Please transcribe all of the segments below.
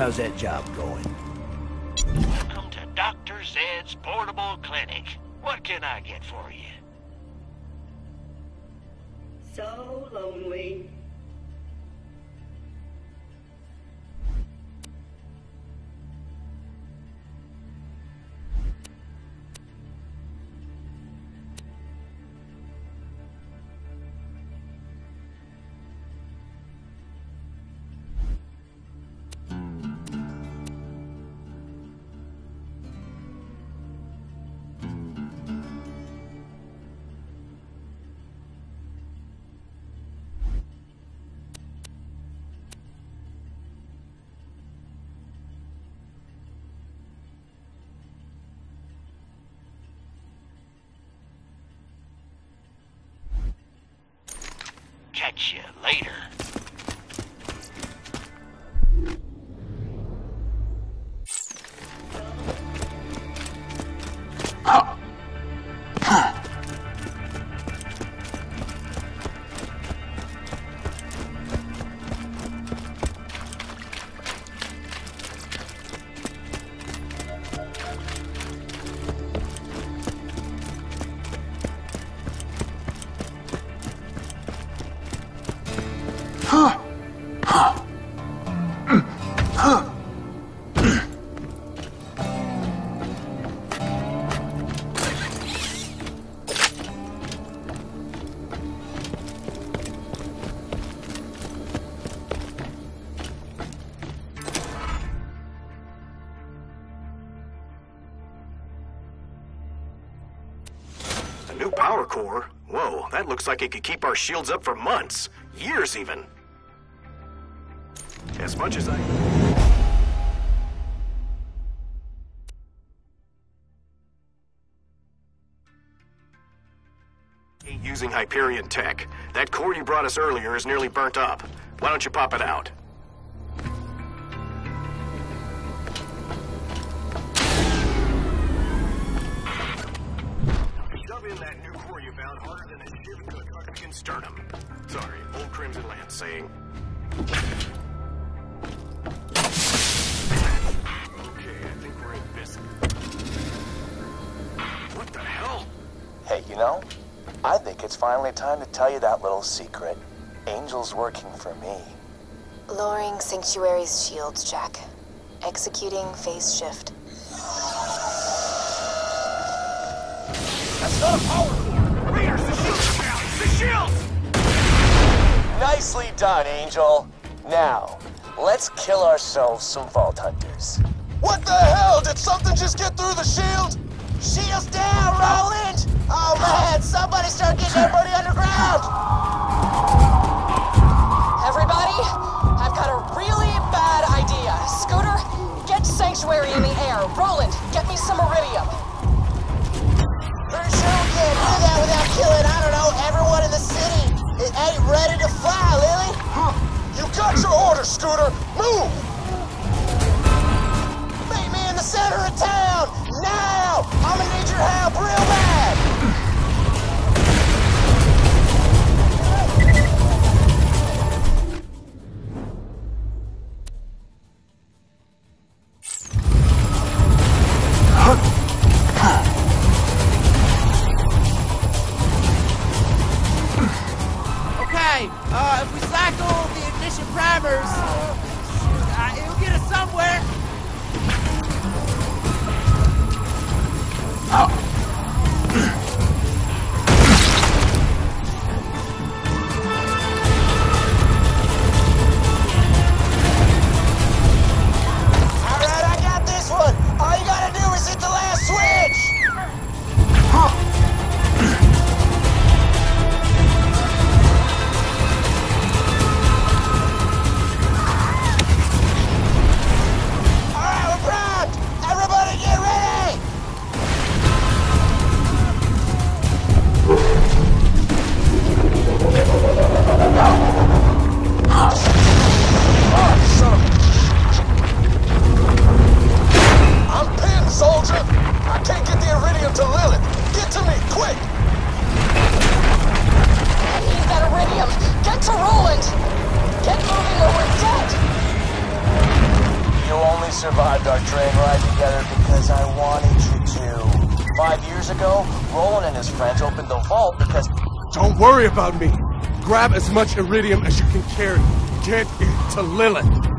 How's that job going? Welcome to Dr. Zed's Portable Clinic. What can I get for you? So lonely. Catch you later. Looks like it could keep our shields up for months. Years, even. As much as I... using Hyperion tech. That core you brought us earlier is nearly burnt up. Why don't you pop it out? Sternum. Sorry, old Crimson Lance saying. Okay, I think we're in business. What the hell? Hey, you know, I think it's finally time to tell you that little secret. Angel's working for me. Lowering Sanctuary's shields, Jack. Executing phase shift. That's not a power shields! Nicely done, Angel. Now, let's kill ourselves some Vault Hunters. What the hell? Did something just get through the shield? Shields down, Roland! Oh man, somebody start getting everybody underground! Everybody, I've got a really bad idea. Scooter, get Sanctuary in the air. Roland, get me some Eridium. Ready to fly, Lily. You got your orders, Scooter. Move! Meet me in the center of town, now! I'm gonna need your help real bad! Wanted you to. Five years ago, Roland and his friends opened the vault because Don't worry about me. Grab as much eridium as you can carry. Get it to Lilith.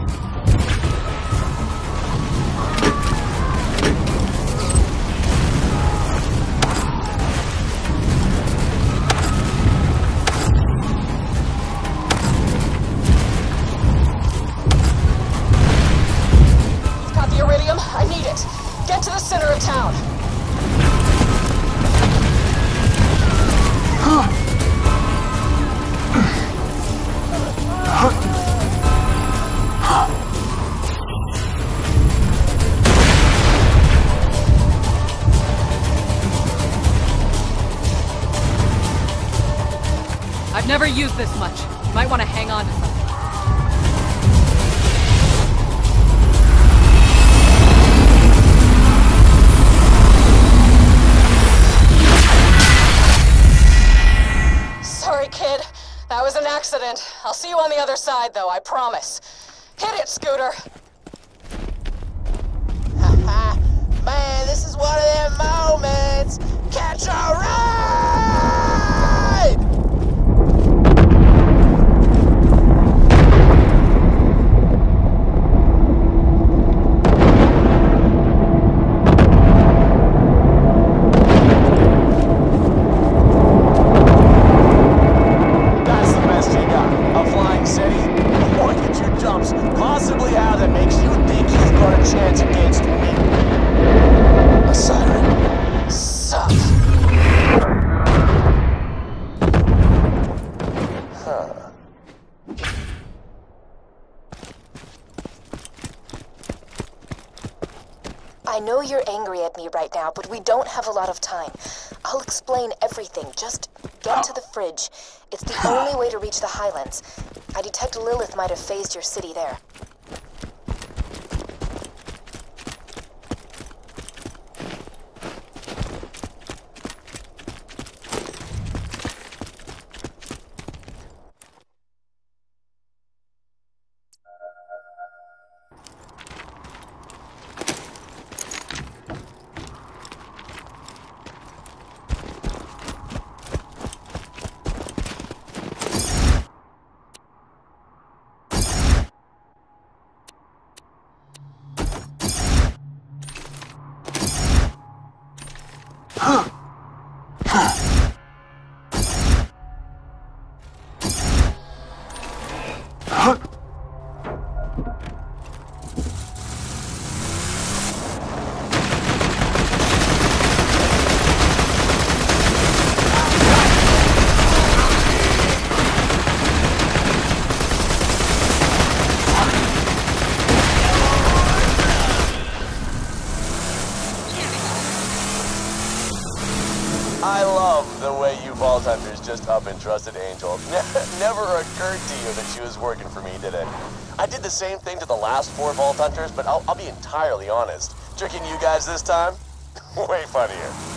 Accident. I'll see you on the other side, though, I promise. Hit it, Scooter. Man, this is one of them moments. Catch a ride! I know you're angry at me right now, but we don't have a lot of time. I'll explain everything. Just get to the fridge. It's the only way to reach the Highlands. I detect Lilith might have phased your city there. I just up and trusted Angel. Never occurred to you that she was working for me, did it? I did the same thing to the last four Vault Hunters, but I'll, I'll be entirely honest. Tricking you guys this time? Way funnier.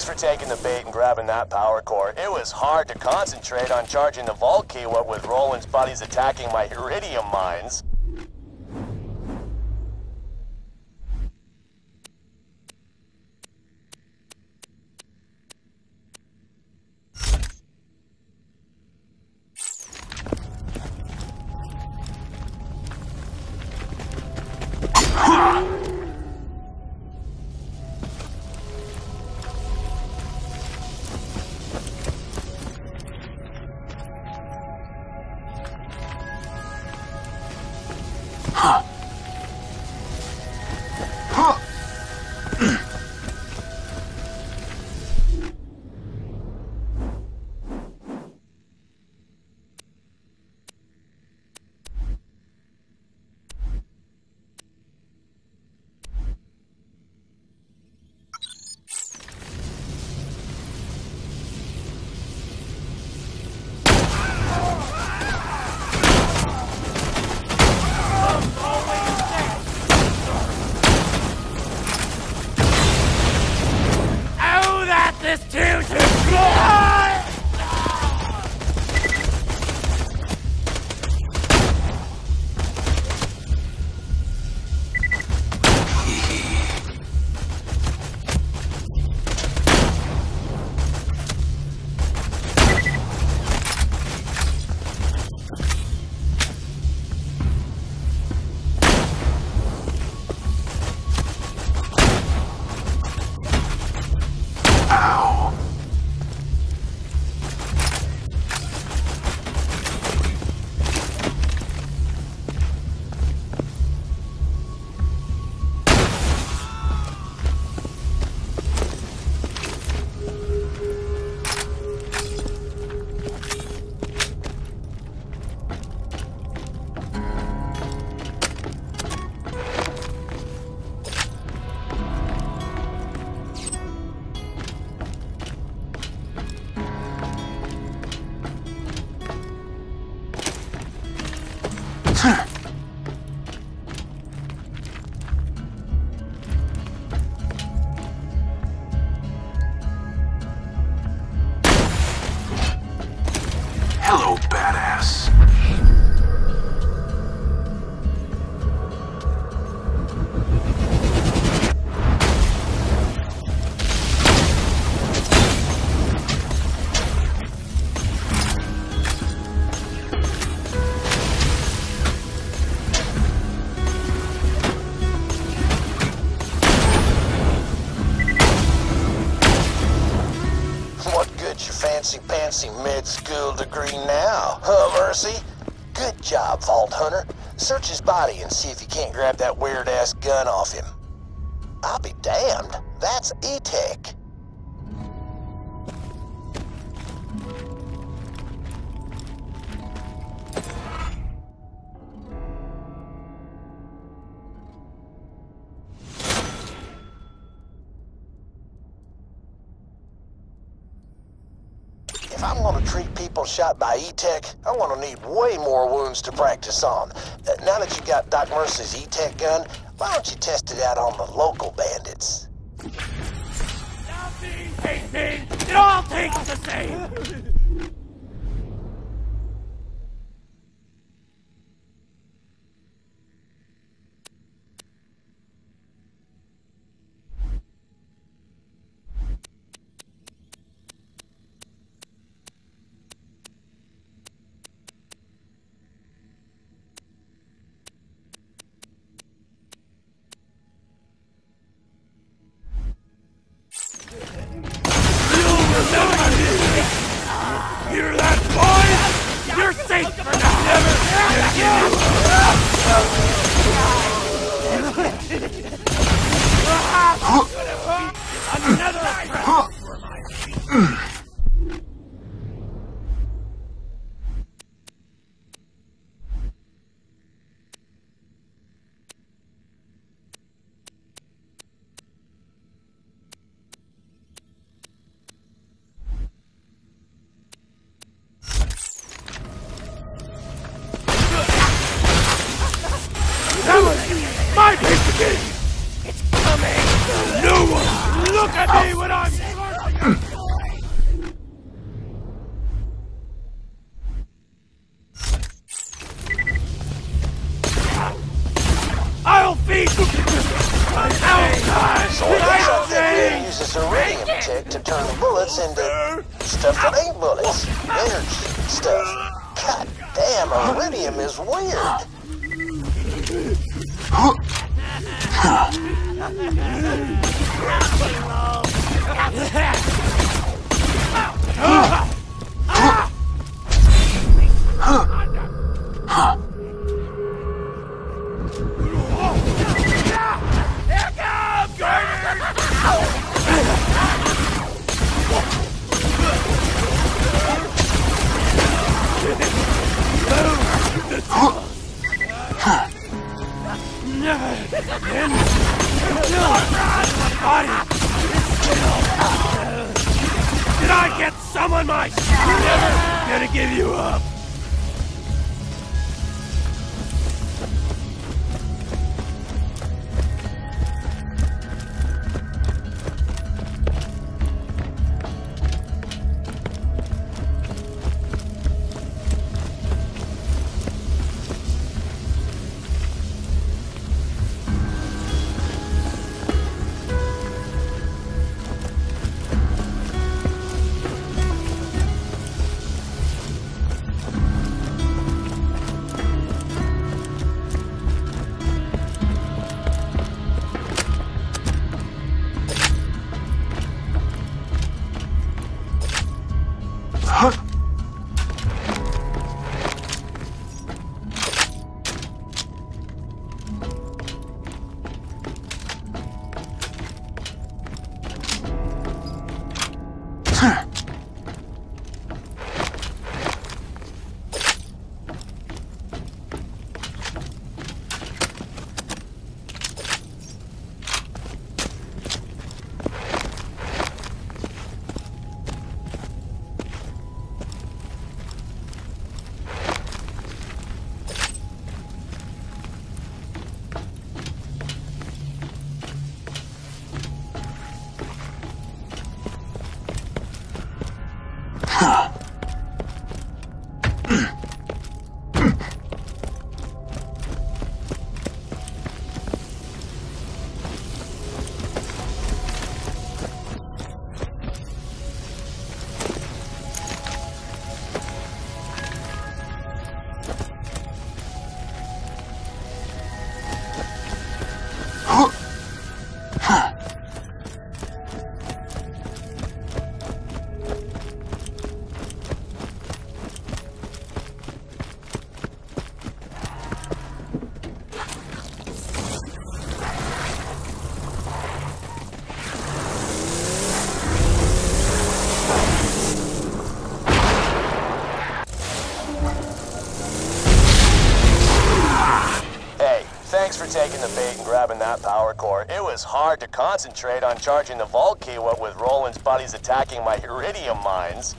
Thanks for taking the bait and grabbing that power core. It was hard to concentrate on charging the vault key with Roland's buddies attacking my eridium mines. Fancy pantsy mid-school degree now, huh, Mercy? Good job, Vault Hunter. Search his body and see if you can't grab that weird-ass gun off him. I'll be damned. That's E-Tech. Shot by E-Tech, I'm gonna need way more wounds to practice on. Uh, now that you got Doc Mercy's E-Tech gun, why don't you test it out on the local bandits? Hate me! It all the same! For taking the bait and grabbing that power core. It was hard to concentrate on charging the vault key with Roland's buddies attacking my eridium mines.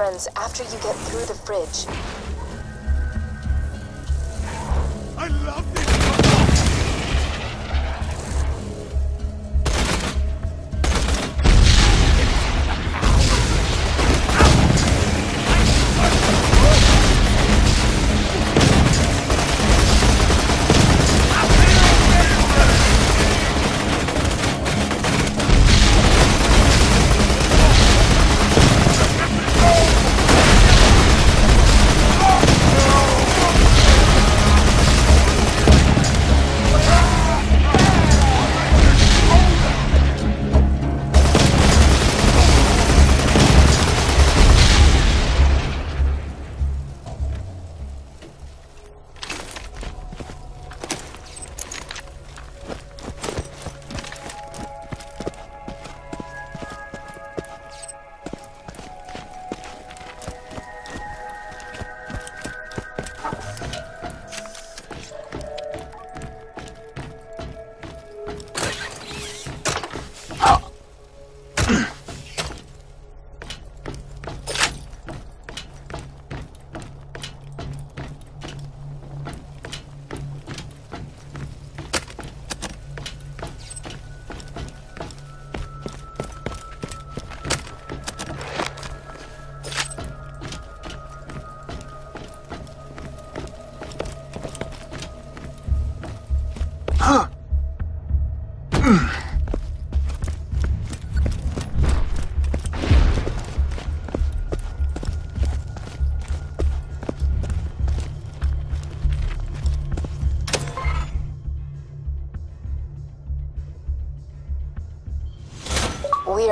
Friends after you get through the fridge.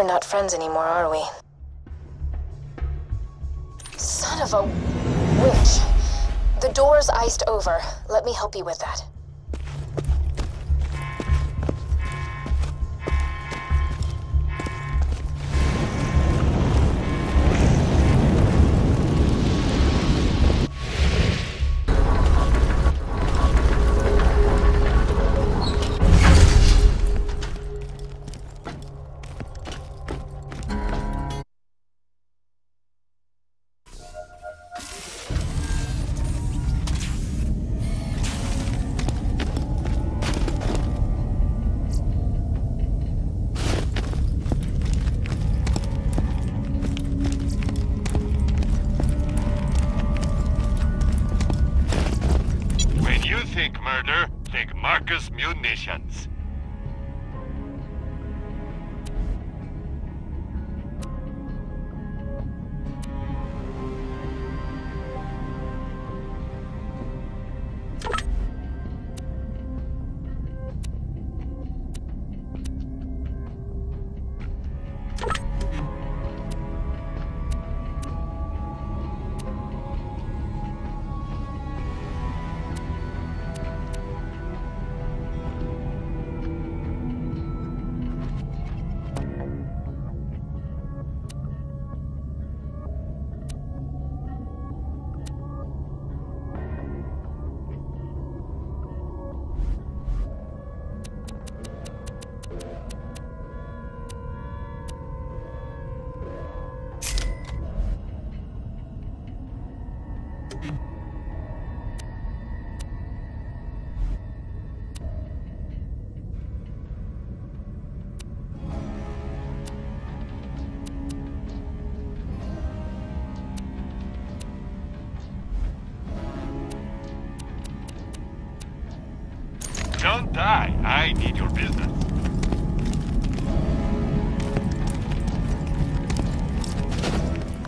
Not friends anymore, are we? Son of a witch. The door's iced over. Let me help you with that.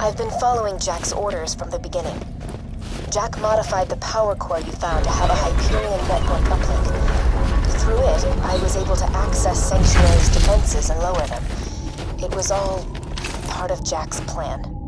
I've been following Jack's orders from the beginning. Jack modified the power core you found to have a Hyperion network uplink. Through it, I was able to access Sanctuary's defenses and lower them. It was all part of Jack's plan.